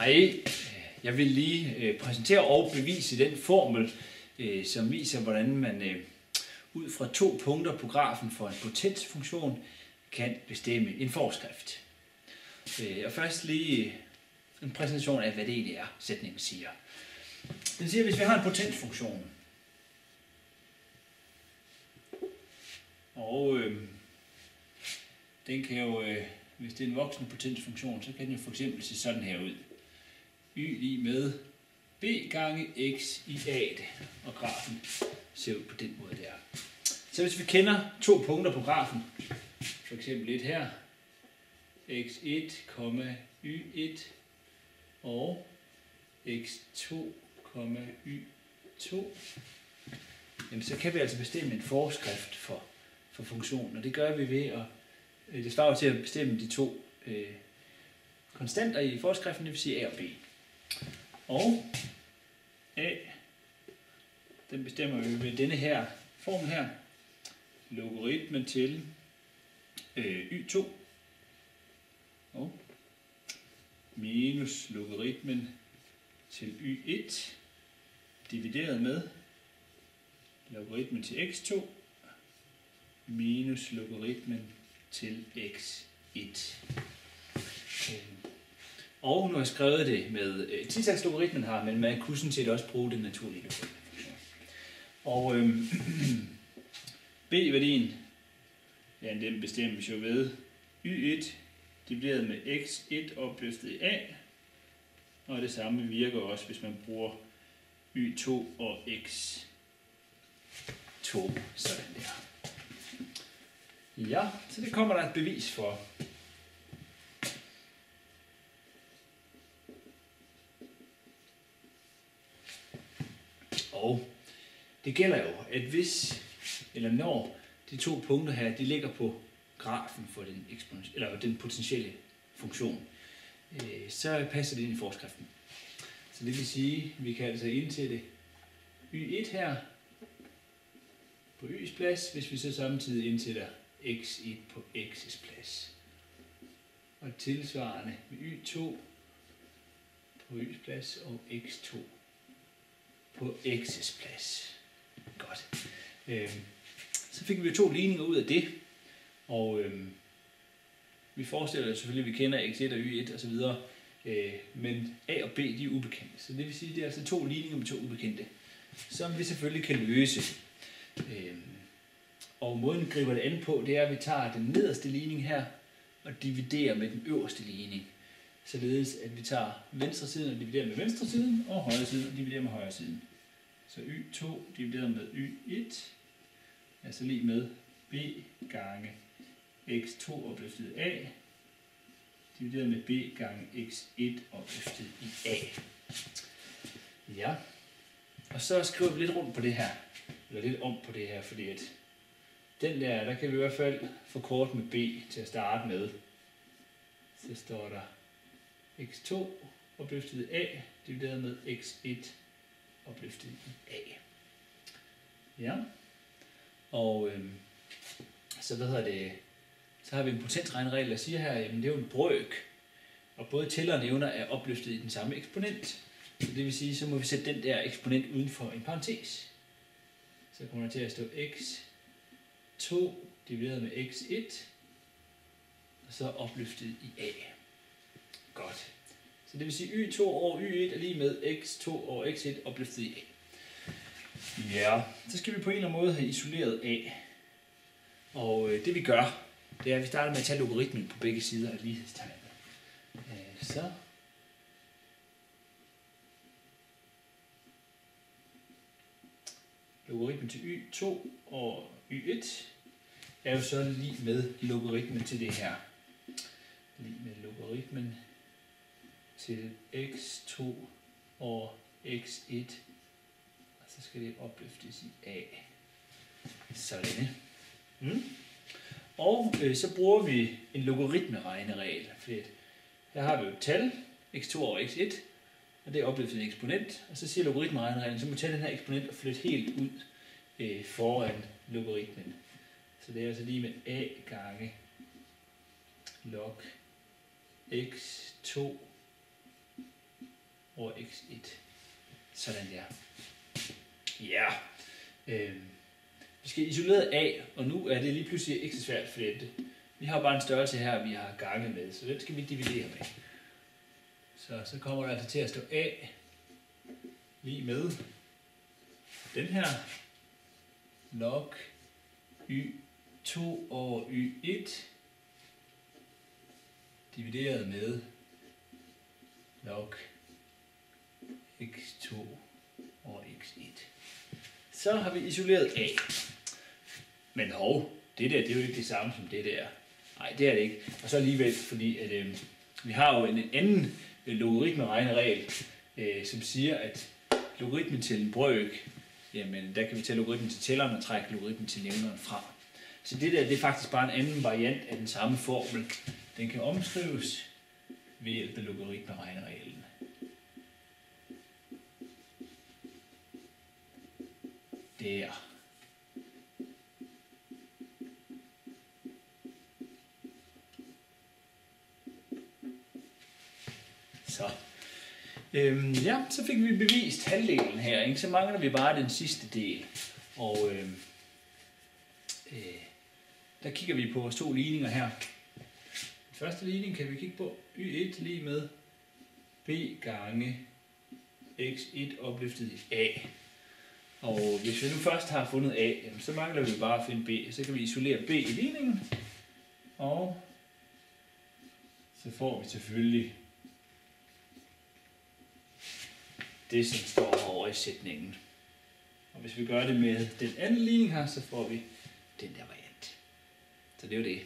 Hej, jeg vil lige øh, præsentere og bevise den formel, øh, som viser, hvordan man øh, ud fra to punkter på grafen for en potensfunktion kan bestemme en forskrift. Øh, og først lige en præsentation af, hvad det egentlig er, sætningen siger. Den siger, at hvis vi har en potensfunktion, og øh, den kan jo, øh, hvis det er en voksen potensfunktion, så kan den jo for eksempel se sådan her ud y lige med b gange x i a, og grafen ser ud på den måde der. Så hvis vi kender to punkter på grafen, for eksempel et her, x1, y1 og x2, y2, jamen så kan vi altså bestemme en forskrift for, for funktionen, og det gør vi ved at, øh, det svarer til at bestemme de to øh, konstanter i forskriften, det vil sige a og b. Og A, den bestemmer vi ved denne her form her, logaritmen til øh, y2 og minus logaritmen til y1 divideret med logaritmen til x2 minus logaritmen til x1. Og hun har jeg skrevet det med øh, tidsakslogaritmen her, men man kunne sådan set også bruge den naturlige logaritme. Og øh, b-værdien, ja, den bestemmes jo ved y1 divideret med x1 opløftet i a, og det samme virker også, hvis man bruger y2 og x2, sådan der. Ja, så det kommer der et bevis for. Og det gælder jo, at hvis, eller når de to punkter her, de ligger på grafen for den, eller den potentielle funktion, øh, så passer det ind i forskriften. Så det vil sige, at vi kan altså indsætte y1 her på y's plads, hvis vi så samtidig indsætter x1 på x's plads. Og tilsvarende med y2 på y's plads og x2 på x's plads. Godt. Øhm, så fik vi to ligninger ud af det, og øhm, vi forestiller os selvfølgelig, at vi kender x1 og y1 osv., øh, men a og b de er ubekendte. Så det vil sige, at det er altså to ligninger med to ubekendte, som vi selvfølgelig kan løse. Øhm, og måden vi griber det an på, det er, at vi tager den nederste ligning her og dividerer med den øverste ligning således at vi tager venstre siden og dividerer med venstre siden, og højre siden og dividerer med højre siden. Så y2 divideret med y1 er så lige med b gange x2 opløftet a, divideret med b gange x1 opløftet i a. Ja, og så skriver vi lidt rundt på det her, eller lidt om på det her, fordi at den der, der kan vi i hvert fald forkorte med b til at starte med. Så står der x2 opløftet i a divideret med x1 opløftet i a. Ja. Og øhm, så hvad hedder det, så har vi en potensregneregel, der siger her, at det er jo en brøk, og både tæller og nævner er opløftet i den samme eksponent. Så det vil sige, så må vi sætte den der eksponent uden for en parentes. Så kommer der til at stå x2 divideret med x1, og så opløftet i a. Godt. Så det vil sige, at y2 over y1 er lige med x2 over x1 opløftet i a. Ja, så skal vi på en eller anden måde have isoleret a. Og øh, det vi gør, det er, at vi starter med at tage logaritmen på begge sider af lighedstegnet. Øh, så logaritmen til y2 og y1 er jo så lige med logaritmen til det her. Lige med logaritmen til x2 over x1, og så skal det opløftes i a. Sådan. Mm. Og øh, så bruger vi en logaritmeregneregel, for her har vi jo et tal, x2 over x1, og det er opløftet en eksponent, og så siger logaritmeregnereglen, så må vi tage den her eksponent og flytte helt ud øh, foran logaritmen. Så det er altså lige med a gange log x2 over x1. Sådan der. Ja. Øhm. Vi skal isolere A, og nu er det lige pludselig ikke så svært, for det, vi har bare en størrelse her, vi har gange med, så den skal vi dividere med. Så, så kommer der altså til at stå A lige med den her log y2 over y1 divideret med log x2 og x1. Så har vi isoleret A. Men hov, det der, det er jo ikke det samme som det der. Nej, det er det ikke. Og så alligevel, fordi at, øh, vi har jo en anden øh, logaritmeregneregel, øh, som siger, at logaritmen til en brøk, jamen der kan vi tage logaritmen til tælleren og trække logaritmen til nævneren fra. Så det der, det er faktisk bare en anden variant af den samme formel. Den kan omskrives ved hjælp af logaritmeregnereglen. Der. Så. Øhm, ja, så fik vi bevist halvdelen her, ikke? så mangler vi bare den sidste del. Og øhm, øh, der kigger vi på vores to ligninger her. Den første ligning kan vi kigge på y1 lige med b gange x1 opløftet i a. Og hvis vi nu først har fundet a, så mangler vi bare at finde b. Så kan vi isolere b i ligningen. Og så får vi selvfølgelig det, som står over i sætningen. Og hvis vi gør det med den anden ligning her, så får vi den der variant. Så det er jo det.